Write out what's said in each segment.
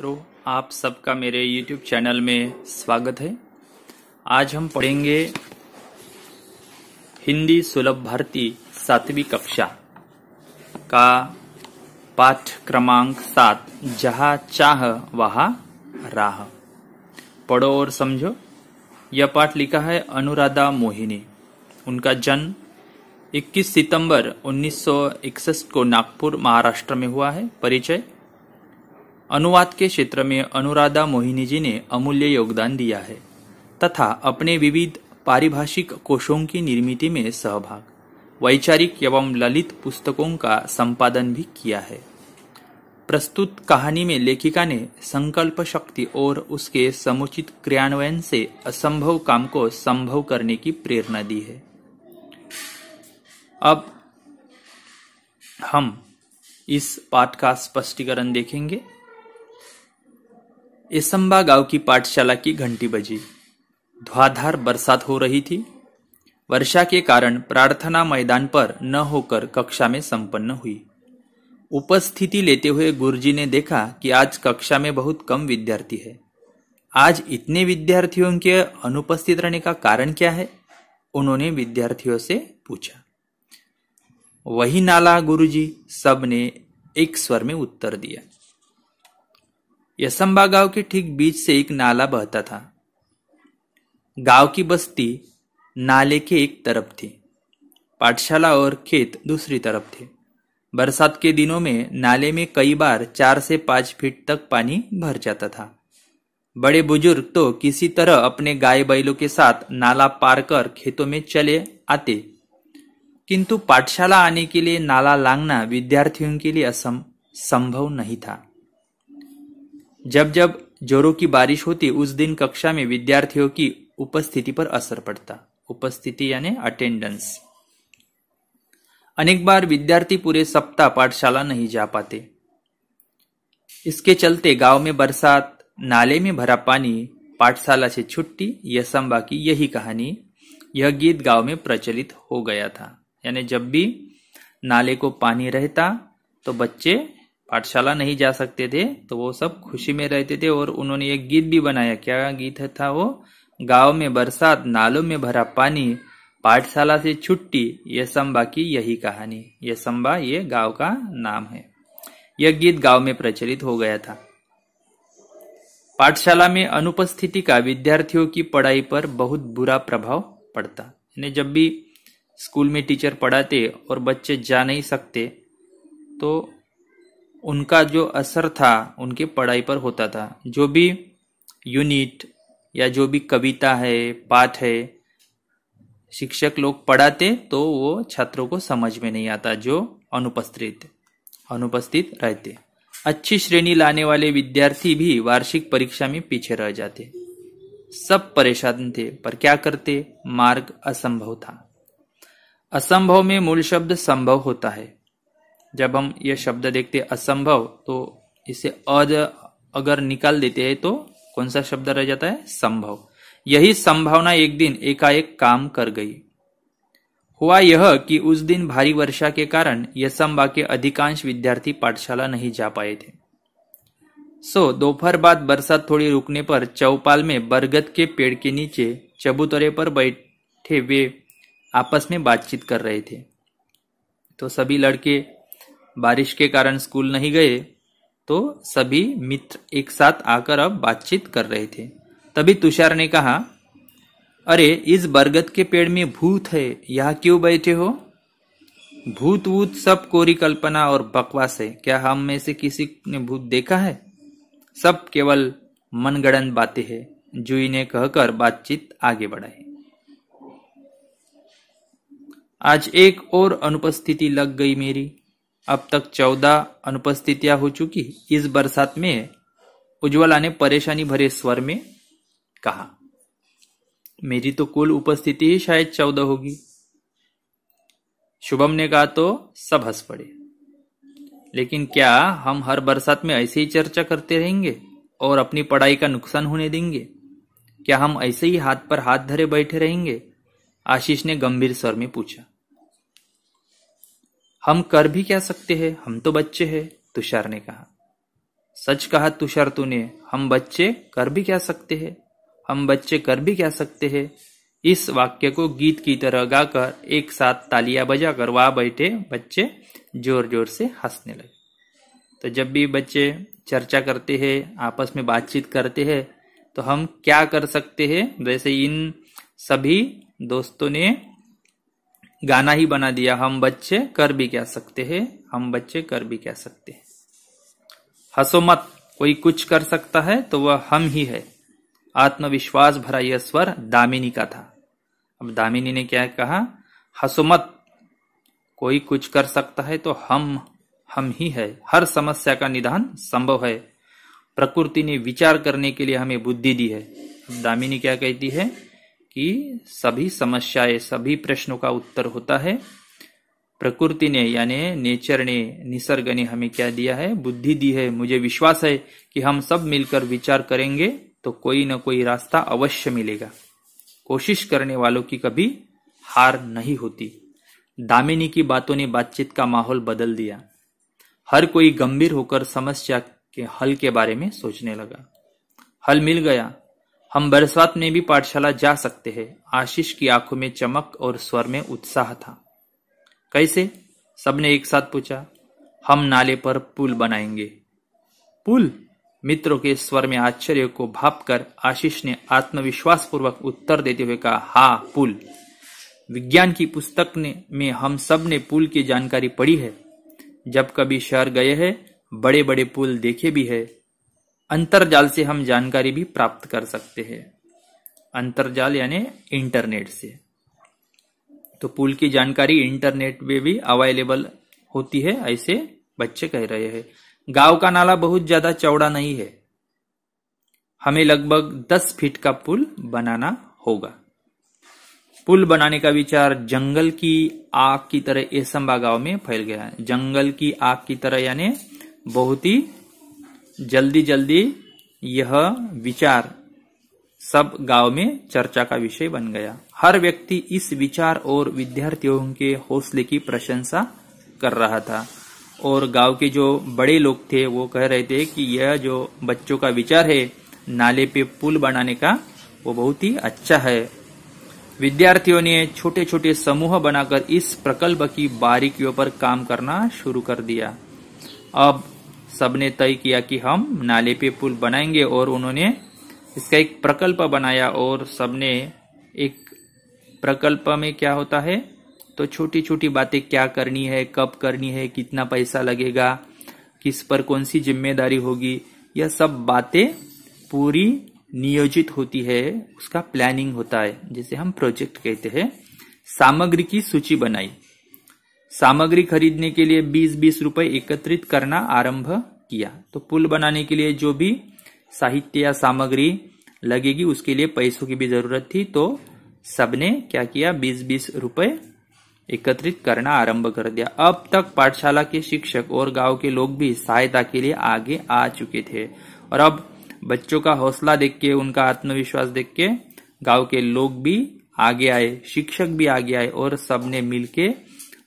मित्रों, आप सबका मेरे YouTube चैनल में स्वागत है। आज हम पढ़ेंगे हिंदी सुलभ भारती सातवीं कक्षा का पाठ क्रमांक सात, जहा चाह वहा राह। पढ़ो और समझो। यह पाठ लिखा है अनुराधा मोहिनी। उनका जन्म 21 सितंबर 1961 को नागपुर, महाराष्ट्र में हुआ है। परिचय? अनुवाद के क्षेत्र में अनुराधा मोहिनी जी ने अमूल्य योगदान दिया है, तथा अपने विविध पारिभाषिक कोशों की निर्मित में सहभाग, वैचारिक एवं ललित पुस्तकों का संपादन भी किया है। प्रस्तुत कहानी में लेखिका ने संकल्प शक्ति और उसके समुचित क्रियान्वयन से असंभव काम को संभव करने की प्रेरणा दी है। अब हम इस पाठ का स्पष्टीकरण देखेंगे। इसंबा गाँव की पाठशाला की घंटी बजी। धुआधार बरसात हो रही थी। वर्षा के कारण प्रार्थना मैदान पर न होकर कक्षा में संपन्न हुई। उपस्थिति लेते हुए गुरुजी ने देखा कि आज कक्षा में बहुत कम विद्यार्थी है। आज इतने विद्यार्थियों के अनुपस्थित रहने का कारण क्या है? उन्होंने विद्यार्थियों से पूछा। वही नाला गुरुजी सबने एक स्वर में उत्तर दिया। यसंबा गाँव के ठीक बीच से एक नाला बहता था। गाँव की बस्ती नाले के एक तरफ़ थी। पाठशाला और खेत दूसरी तरफ़ थे। बरसात के दिनों में नाले में कई बार चार से पाँच फीट तक पानी भर जाता था। बड़े बुज़ुर्ग तो किसी तरह अपने गाय बैलों के साथ नाला पार कर खेतों में चले आते। किंतु पाठशाला आने के लिए नाला लांगना विद्यार्थियों के लिए असंभव नहीं था। जब जब जोरों की बारिश होती, उस दिन कक्षा में विद्यार्थियों की उपस्थिति पर असर पड़ता। उपस्थिति यानी अटेंडेंस अनेक बार विद्यार्थी पूरे सप्ताह पाठशाला नहीं जा पाते। इसके चलते गाँव में बरसात, नाले में भरा पानी, पाठशाला से छुट्टी, यसंबा की यही कहानी, यह गीत गाँव में प्रचलित हो गया था। यानी जब भी नाले को पानी रहता तो बच्चे पाठशाला नहीं जा सकते थे तो वो सब खुशी में रहते थे और उन्होंने एक गीत भी बनाया। क्या गीत था वो? गाँव में बरसात, नालों में भरा पानी, पाठशाला से छुट्टी, ये संबा की यही कहानी। ये संबा ये गाँव का नाम है। यह गीत गाँव में प्रचलित हो गया था। पाठशाला में अनुपस्थिति का विद्यार्थियों की पढ़ाई पर बहुत बुरा प्रभाव पड़ता। यानी जब भी स्कूल में टीचर पढ़ाते और बच्चे जा नहीं सकते तो उनका जो असर था, उनके पढ़ाई पर होता था। जो भी यूनिट या जो भी कविता है, पाठ है, शिक्षक लोग पढ़ाते तो वो छात्रों को समझ में नहीं आता, जो अनुपस्थित अनुपस्थित रहते। अच्छी श्रेणी लाने वाले विद्यार्थी भी वार्षिक परीक्षा में पीछे रह जाते। सब परेशान थे, पर क्या करते? मार्ग असंभव था। असंभव में मूल शब्द संभव होता है। जब हम ये शब्द देखते असंभव तो इसे अज अगर निकाल देते हैं तो कौन सा शब्द रह जाता है? संभव। यही संभावना एक दिन एकाएक काम कर गई। हुआ यह कि उस दिन भारी वर्षा के कारण यसंबा के अधिकांश विद्यार्थी पाठशाला नहीं जा पाए थे। सो, दोपहर बाद बरसात थोड़ी रुकने पर चौपाल में बरगद के पेड़ के नीचे चबूतरे पर बैठे वे आपस में बातचीत कर रहे थे। तो सभी लड़के बारिश के कारण स्कूल नहीं गए तो सभी मित्र एक साथ आकर अब बातचीत कर रहे थे। तभी तुषार ने कहा, अरे, इस बरगद के पेड़ में भूत है, यहाँ क्यों बैठे हो? भूत वूत सब कोरी कल्पना और बकवास है। क्या हम में से किसी ने भूत देखा है? सब केवल मनगढ़ंत बातें हैं जुई ने कहकर बातचीत आगे बढ़ाई आज एक और अनुपस्थिति लग गई मेरी। अब तक चौदह अनुपस्थितियाँ हो चुकी इस बरसात में उज्ज्वला ने परेशानी भरे स्वर में कहा, मेरी तो कुल उपस्थिति ही शायद चौदह होगी। शुभम ने कहा तो सब हंस पड़े। लेकिन क्या हम हर बरसात में ऐसे ही चर्चा करते रहेंगे और अपनी पढ़ाई का नुकसान होने देंगे? क्या हम ऐसे ही हाथ पर हाथ धरे बैठे रहेंगे? आशीष ने गंभीर स्वर में पूछा। हम कर भी क्या सकते हैं? हम तो बच्चे हैं, तुषार ने कहा। सच कहा तुषार तूने, हम बच्चे कर भी क्या सकते हैं? हम बच्चे कर भी क्या सकते हैं? इस वाक्य को गीत की तरह गाकर एक साथ तालियाँ बजाकर वहाँ बैठे बच्चे ज़ोर ज़ोर से हंसने लगे। तो जब भी बच्चे चर्चा करते हैं, आपस में बातचीत करते हैं तो हम क्या कर सकते हैं? वैसे इन सभी दोस्तों ने गाना ही बना दिया, हम बच्चे कर भी कह सकते हैं, हम बच्चे कर भी कह सकते हैं। हसो मत, कोई कुछ कर सकता है तो वह हम ही है। आत्मविश्वास भरा यह स्वर दामिनी का था। अब दामिनी ने क्या कहा, हसो मत, कोई कुछ कर सकता है तो हम हम ही है। हर समस्या का निदान संभव है। प्रकृति ने विचार करने के लिए हमें बुद्धि दी है। दामिनी क्या कहती है कि सभी समस्याएँ, सभी प्रश्नों का उत्तर होता है। प्रकृति ने, यानी नेचर ने, निसर्ग ने हमें क्या दिया है? बुद्धि दी है। मुझे विश्वास है कि हम सब मिलकर विचार करेंगे तो कोई ना कोई रास्ता अवश्य मिलेगा। कोशिश करने वालों की कभी हार नहीं होती। दामिनी की बातों ने बातचीत का माहौल बदल दिया। हर कोई गंभीर होकर समस्या के हल के बारे में सोचने लगा। हल मिल गया। हम बरसात में भी पाठशाला जा सकते हैं। आशीष की आँखों में चमक और स्वर में उत्साह था। कैसे? सबने एक साथ पूछा, हम नाले पर पुल बनाएँगे। पुल? मित्रों के स्वर में आश्चर्य को भाप कर आशीष ने आत्मविश्वास पूर्वक उत्तर देते हुए कहा, हा, पुल। विज्ञान की पुस्तक ने, में हम सबने पुल की जानकारी पढ़ी है। जब कभी शहर गए हैं बड़े बड़े पुल देखे भी है। अंतरजाल से हम जानकारी भी प्राप्त कर सकते हैं। अंतरजाल यानी इंटरनेट से। तो पुल की जानकारी इंटरनेट में भी अवेलेबल होती है, ऐसे बच्चे कह रहे हैं। गाँव का नाला बहुत ज़्यादा चौड़ा नहीं है। हमें लगभग दस फीट का पुल बनाना होगा। पुल बनाने का विचार जंगल की आग की तरह एसंबा गाँव में फैल गया है। जंगल की आग की तरह यानी बहुत ही जल्दी जल्दी यह विचार सब गाँव में चर्चा का विषय बन गया। हर व्यक्ति इस विचार और विद्यार्थियों के हौसले की प्रशंसा कर रहा था। और गाँव के जो बड़े लोग थे, वो कह रहे थे कि यह जो बच्चों का विचार है, नाले पे पुल बनाने का, वो बहुत ही अच्छा है। विद्यार्थियों ने छोटे छोटे समूह बनाकर इस प्रकल्प की बारीकियों पर काम करना शुरू कर दिया। अब सबने तय किया कि हम नाले पे पुल बनाएँगे और उन्होंने इसका एक प्रकल्प बनाया और सबने एक प्रकल्प में क्या होता है? तो छोटी छोटी बातें, क्या करनी है, कब करनी है, कितना पैसा लगेगा, किस पर कौन सी ज़िम्मेदारी होगी, यह सब बातें पूरी नियोजित होती है, उसका प्लानिंग होता है, जिसे हम प्रोजेक्ट कहते हैं। सामग्री की सूची बनाई। सामग्री खरीदने के लिए 20-20 रुपए एकत्रित करना आरंभ किया। तो पुल बनाने के लिए जो भी साहित्य या सामग्री लगेगी, उसके लिए पैसों की भी ज़रूरत थी। तो सबने क्या किया? 20-20 रुपए एकत्रित करना आरंभ कर दिया। अब तक पाठशाला के शिक्षक और गाँव के लोग भी सहायता के लिए आगे आ चुके थे। और अब बच्चों का हौसला देख के, उनका आत्मविश्वास देख के गाँव के लोग भी आगे आए, शिक्षक भी आगे आए और सबने मिलके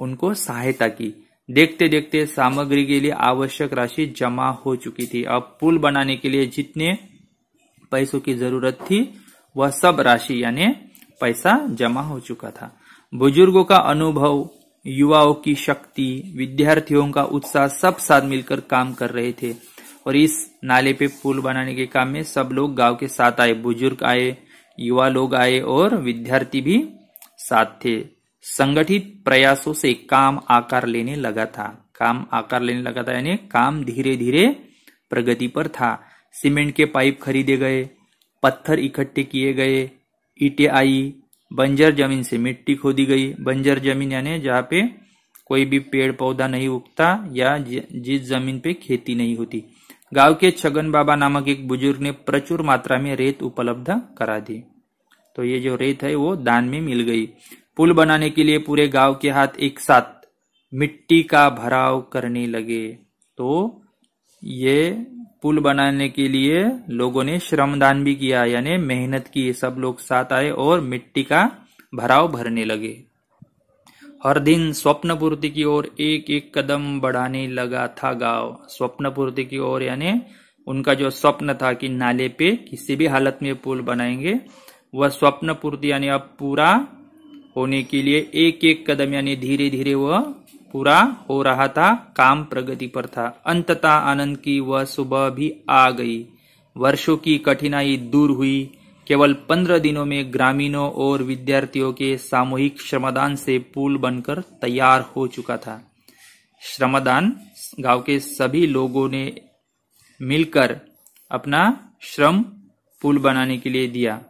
उनको सहायता की। देखते देखते सामग्री के लिए आवश्यक राशि जमा हो चुकी थी। अब पुल बनाने के लिए जितने पैसों की ज़रूरत थी, वह सब राशि यानी पैसा जमा हो चुका था। बुज़ुर्गों का अनुभव, युवाओं की शक्ति, विद्यार्थियों का उत्साह सब साथ मिलकर काम कर रहे थे। और इस नाले पे पुल बनाने के काम में सब लोग गाँव के साथ आए, बुज़ुर्ग आए, युवा लोग आए और विद्यार्थी भी साथ थे। संगठित प्रयासों से काम आकार लेने लगा था। काम आकार लेने लगा था, यानी काम धीरे धीरे प्रगति पर था। सीमेंट के पाइप खरीदे गए, पत्थर इकट्ठे किए गए, ईटे आई, बंजर ज़मीन से मिट्टी खोदी गई। बंजर ज़मीन यानी जहाँ पे कोई भी पेड़ पौधा नहीं उगता या जिस ज़मीन पे खेती नहीं होती। गाँव के छगन बाबा नामक एक बुज़ुर्ग ने प्रचुर मात्रा में रेत उपलब्ध करा दी। तो ये जो रेत है, वो दान में मिल गई। पुल बनाने के लिए पूरे गाँव के हाथ एक साथ मिट्टी का भराव करने लगे। तो ये पुल बनाने के लिए लोगों ने श्रमदान भी किया, यानी मेहनत की। सब लोग साथ आए और मिट्टी का भराव भरने लगे। हर दिन स्वप्न पूर्ति की ओर एक एक कदम बढ़ाने लगा था गाँव। स्वप्न पूर्ति की ओर, यानी उनका जो स्वप्न था कि नाले पे किसी भी हालत में पुल बनाएँगे, वह स्वप्न पूर्ति यानी अब पूरा होने के लिए एक एक कदम, यानी धीरे धीरे वह पूरा हो रहा था, काम प्रगति पर था। अंततः आनंद की वह सुबह भी आ गई। वर्षों की कठिनाई दूर हुई। केवल पंद्रह दिनों में ग्रामीणों और विद्यार्थियों के सामूहिक श्रमदान से पुल बनकर तैयार हो चुका था। श्रमदान गाँव के सभी लोगों ने मिलकर अपना श्रम पुल बनाने के लिए दिया।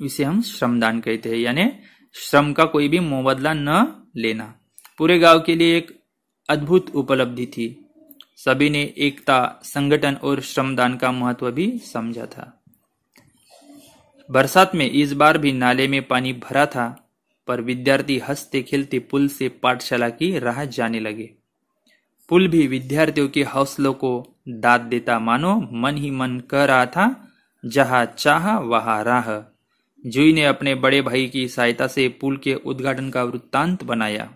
इसे हम श्रमदान कहते हैं, यानी श्रम का कोई भी मुबदला न लेना। पूरे गाँव के लिए एक अद्भुत उपलब्धि थी। सभी ने एकता, संगठन और श्रमदान का महत्व भी समझा था। बरसात में इस बार भी नाले में पानी भरा था, पर विद्यार्थी हँसते खेलते पुल से पाठशाला की राह जाने लगे। पुल भी विद्यार्थियों के हौसलों को दाद देता मानो मन ही मन कह रहा था, जहा चाह वहाँ राह। जुई ने अपने बड़े भाई की सहायता से पुल के उद्घाटन का वृत्तांत बनाया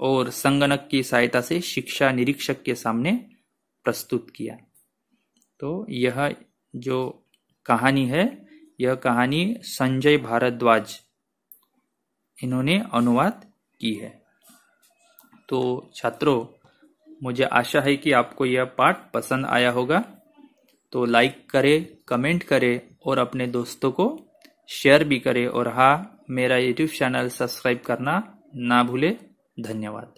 और संगणक की सहायता से शिक्षा निरीक्षक के सामने प्रस्तुत किया। तो यह जो कहानी है, यह कहानी संजय भारद्वाज इन्होंने अनुवाद की है। तो छात्रों, मुझे आशा है कि आपको यह पाठ पसंद आया होगा। तो लाइक करें, कमेंट करें और अपने दोस्तों को शेयर भी करें और हाँ मेरा यूट्यूब चैनल सब्सक्राइब करना ना भूले। धन्यवाद।